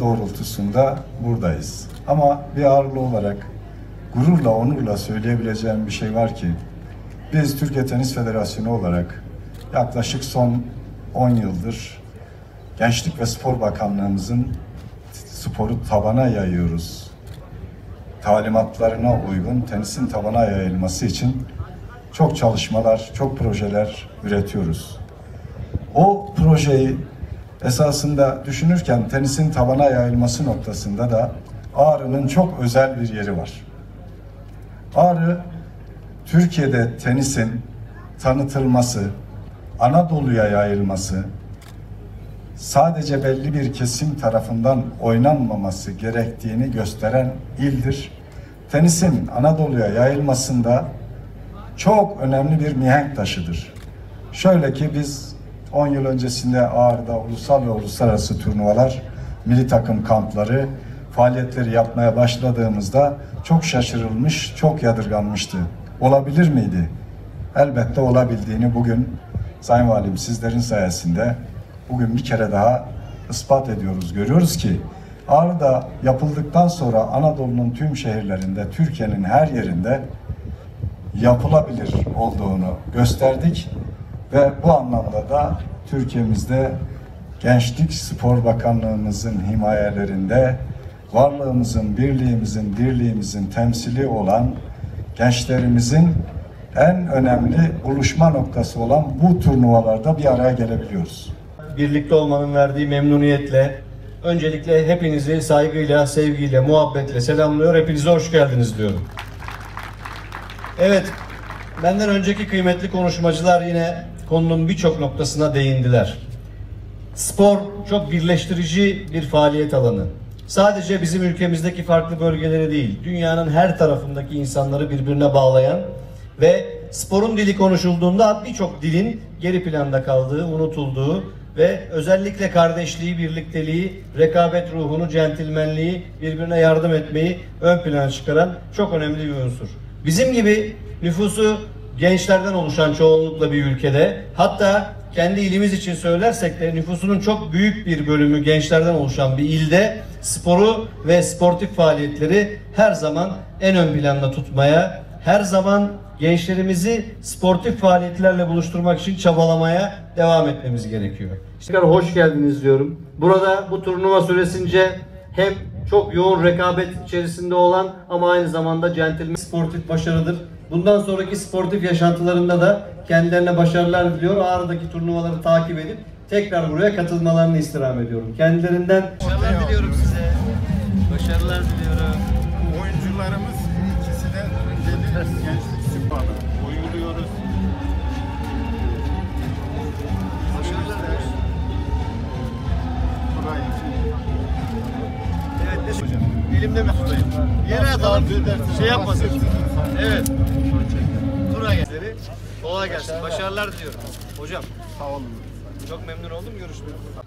doğrultusunda buradayız. Ama bir ağırlı olarak gururla, onurla söyleyebileceğim bir şey var ki biz Türkiye Tenis Federasyonu olarak yaklaşık son 10 yıldır Gençlik ve Spor Bakanlığımızın sporu tabana yayıyoruz. Talimatlarına uygun tenisin tabana yayılması için çok çalışmalar, çok projeler üretiyoruz. O projeyi esasında düşünürken tenisin tabana yayılması noktasında da Ağrı'nın çok özel bir yeri var. Ağrı, Türkiye'de tenisin tanıtılması, Anadolu'ya yayılması, sadece belli bir kesim tarafından oynanmaması gerektiğini gösteren ildir. Tenisin Anadolu'ya yayılmasında çok önemli bir mihenk taşıdır. Şöyle ki biz 10 yıl öncesinde Ağrı'da ulusal ve uluslararası turnuvalar, milli takım kampları, faaliyetleri yapmaya başladığımızda çok şaşırılmış, çok yadırganmıştı. Olabilir miydi? Elbette olabildiğini bugün Sayın Valim sizlerin sayesinde bugün bir kere daha ispat ediyoruz. Görüyoruz ki Ağrı'da yapıldıktan sonra Anadolu'nun tüm şehirlerinde, Türkiye'nin her yerinde yapılabilir olduğunu gösterdik ve bu anlamda da Türkiye'mizde Gençlik Spor Bakanlığımızın himayelerinde varlığımızın, birliğimizin, dirliğimizin temsili olan gençlerimizin en önemli buluşma noktası olan bu turnuvalarda bir araya gelebiliyoruz. Birlikte olmanın verdiği memnuniyetle öncelikle hepinizi saygıyla, sevgiyle, muhabbetle selamlıyor. Hepinize hoş geldiniz diyorum. Evet, benden önceki kıymetli konuşmacılar yine konunun birçok noktasına değindiler. Spor çok birleştirici bir faaliyet alanı. Sadece bizim ülkemizdeki farklı bölgeleri değil, dünyanın her tarafındaki insanları birbirine bağlayan ve sporun dili konuşulduğunda birçok dilin geri planda kaldığı, unutulduğu ve özellikle kardeşliği, birlikteliği, rekabet ruhunu, centilmenliği, birbirine yardım etmeyi ön plana çıkaran çok önemli bir unsur. Bizim gibi nüfusu gençlerden oluşan çoğunlukla bir ülkede hatta kendi ilimiz için söylersek de nüfusunun çok büyük bir bölümü gençlerden oluşan bir ilde sporu ve sportif faaliyetleri her zaman en ön planda tutmaya, her zaman gençlerimizi sportif faaliyetlerle buluşturmak için çabalamaya devam etmemiz gerekiyor. Tekrar hoş geldiniz diyorum. Burada bu turnuva süresince hem çok yoğun rekabet içerisinde olan ama aynı zamanda centilmen sportif başarıdır. Bundan sonraki sportif yaşantılarında da kendilerine başarılar diliyor. Ağrı'daki turnuvaları takip edip tekrar buraya katılmalarını istirham ediyorum. Kendilerinden başarılar diliyorum size. Başarılar diliyorum. Oyuncularımız ikisi de önceli gençlik sporu. Uyguluyoruz. Başarılar diliyoruz. Evet hocam? Elimde mi tutayım? Yere atalım. Şey yapmasın. Evet. Tura geldi. Kolay gelsin. Başarılar diliyorum. Hocam sağ olun. çok memnun oldum. Görüşmek üzere.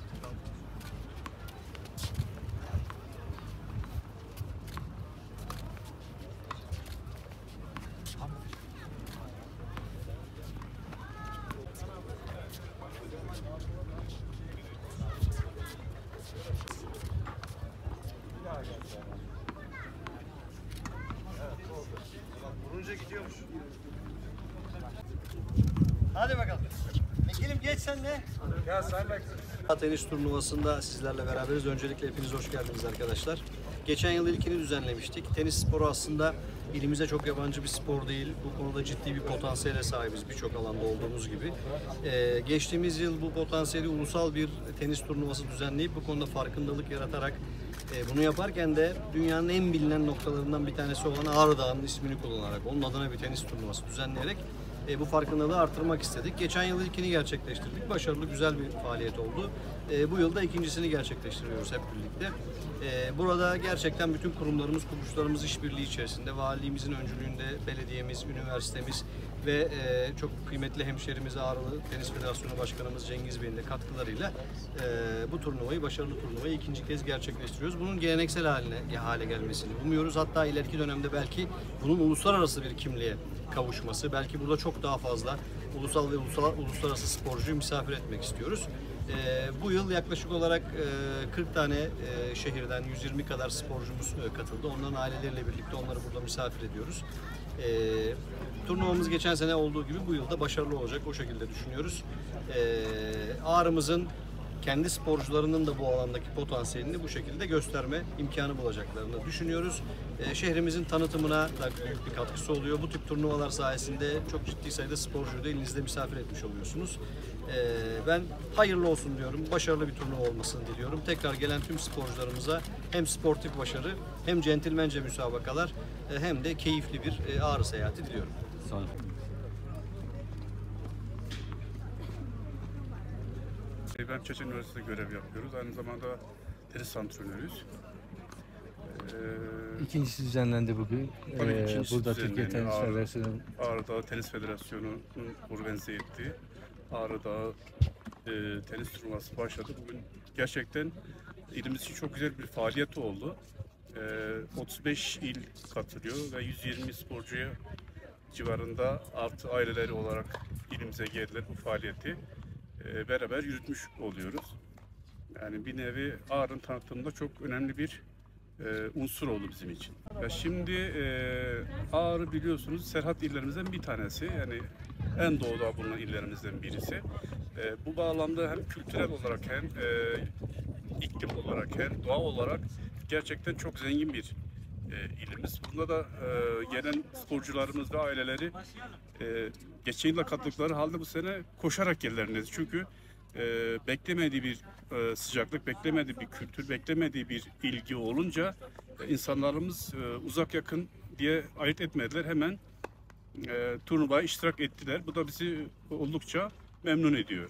Vurunca gidiyormuş. Hadi bakalım. Vekilim geç sen de. Ya saymak. Tenis turnuvasında sizlerle beraberiz. Öncelikle hepiniz hoş geldiniz arkadaşlar. Geçen yıl ilkini düzenlemiştik. Tenis sporu aslında ilimize çok yabancı bir spor değil. Bu konuda ciddi bir potansiyele sahibiz birçok alanda olduğumuz gibi. Ee, geçtiğimiz yıl bu potansiyeli ulusal bir tenis turnuvası düzenleyip bu konuda farkındalık yaratarak e, bunu yaparken de dünyanın en bilinen noktalarından bir tanesi olan Ağrı Dağı'nın ismini kullanarak, onun adına bir tenis turnuvası düzenleyerek e, bu farkındalığı artırmak istedik. Geçen yıl ilkini gerçekleştirdik. Başarılı, güzel bir faaliyet oldu. E, bu yılda ikincisini gerçekleştiriyoruz hep birlikte. E, burada gerçekten bütün kurumlarımız, kuruluşlarımız işbirliği içerisinde, valiliğimizin öncülüğünde, belediyemiz, üniversitemiz ve e, çok kıymetli hemşerimiz Ağrılı Tenis Federasyonu Başkanımız Cengiz Bey'in de katkılarıyla e, bu turnuvayı, başarılı turnuvayı ikinci kez gerçekleştiriyoruz. Bunun geleneksel haline hale gelmesini umuyoruz. Hatta ileriki dönemde belki bunun uluslararası bir kimliğe kavuşması, belki burada çok daha fazla ulusal ve ulusal, uluslararası sporcuyu misafir etmek istiyoruz. Ee, bu yıl yaklaşık olarak e, 40 tane e, şehirden 120 kadar sporcumuz e, katıldı. Onların aileleriyle birlikte onları burada misafir ediyoruz. Ee, turnuvamız geçen sene olduğu gibi bu yılda başarılı olacak o şekilde düşünüyoruz. Ee, Ağrımızın kendi sporcularının da bu alandaki potansiyelini bu şekilde gösterme imkanı bulacaklarını düşünüyoruz. Ee, şehrimizin tanıtımına da büyük bir katkısı oluyor. Bu tip turnuvalar sayesinde çok ciddi sayıda sporcuyu da elinizde misafir etmiş oluyorsunuz. Ee, ben hayırlı olsun diyorum. Başarılı bir turnuva olmasını diliyorum. Tekrar gelen tüm sporcularımıza hem sportif başarı hem centilmence müsabakalar e, hem de keyifli bir e, Ağrı seyahati diliyorum. Sağ olun. Ben Çeçen Üniversitesi'nde görev yapıyoruz. Aynı zamanda tenis antrenörüyüz. Ee, İkincisi düzenlendi bugün. Tabii Ee, ikincisi burada Türkiye. Tenis Ağrı- Federasyonu Ağrı Dağı Tenis Federasyonu'nun organize ettiği Ağrı Dağı e, tenis turnuvası başladı. Bugün gerçekten ilimiz için çok güzel bir faaliyet oldu. E, 35 il katılıyor ve 120 sporcuya civarında artı aileleri olarak ilimize geldiler bu faaliyeti. E, beraber yürütmüş oluyoruz. Yani bir nevi Ağrı'nın tanıtımında çok önemli bir e, unsur oldu bizim için. Ya şimdi e, Ağrı biliyorsunuz Serhat illerimizden bir tanesi. Yani en doğuda bulunan illerimizden birisi. Bu bağlamda hem kültürel olarak hem iklim olarak hem doğa olarak gerçekten çok zengin bir e, ilimiz. Bunda da e, gelen sporcularımız ve aileleri e, geçen yıla katıldıkları halde bu sene koşarak geldiler. Çünkü e, beklemediği bir e, sıcaklık, beklemediği bir kültür, beklemediği bir ilgi olunca e, insanlarımız e, uzak yakın diye ayırt etmediler. Hemen e, turnuvaya iştirak ettiler. Bu da bizi oldukça memnun ediyor.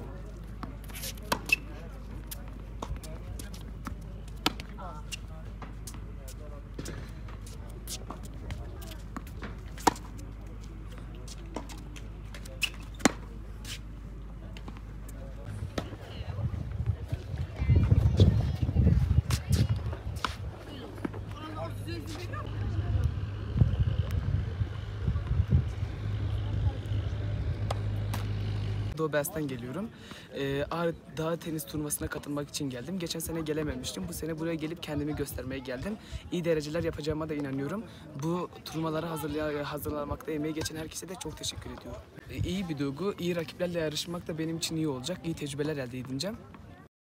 Doğu Beyaz'dan geliyorum. Ee, Ağrı Dağı tenis turnuvasına katılmak için geldim. Geçen sene gelememiştim. Bu sene buraya gelip kendimi göstermeye geldim. İyi dereceler yapacağıma da inanıyorum. Bu turnuvalara hazırlanmakta emeği geçen herkese de çok teşekkür ediyorum. Ee, iyi bir duygu. İyi rakiplerle yarışmak da benim için iyi olacak. İyi tecrübeler elde edineceğim.